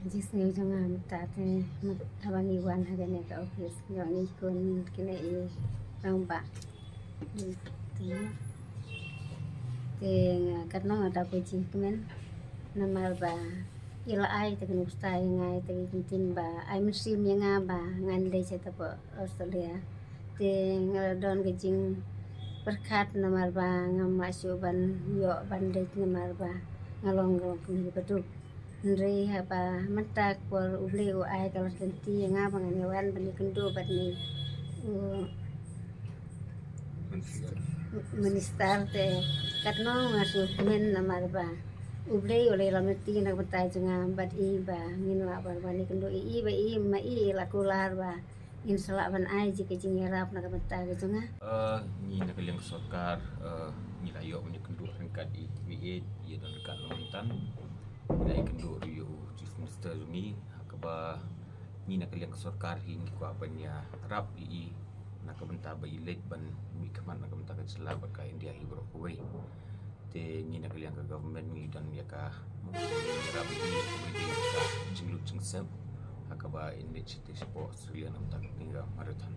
Jisnya jangan tate abang Iwan hari ni ke office. Yang ni kun kena i bang ba. Ting kat nong ada kucing kemen. Nama ba ila ai te kenu stai ngai te kintin ba ai musim yang ba ngan le che ta Australia. Ting don kucing berkat nama ba ngam masuk ban yo ban de nama ba ngalong ngalong kini Nri apa mentak por ubli u ai kalau senti nga bang ni wan bani kendo bani minister te. Katno ngasu men namar ba. Ubli oleh lam ti nak betai junga bat i ba. Ngin la ba bani kendo i ba i ma i la kular ba. In sala ban ai ji ke jing rap nak ke junga uh, ni nak liang sokar uh, ni la yo ni kendo ringkat i. Vi ye dan dekat kendo riu chief minister ni akaba ni nak liang sokar hing ko apa ni rap i nak benta ba ilet ban mi kaman nak benta ka sela ba ka india hi bro kuwai te ni nak liang ka government ni dan ya ka rap i ko di ka jinglu jingsem akaba in ni chiti sipo australia nam tak tinggal maratan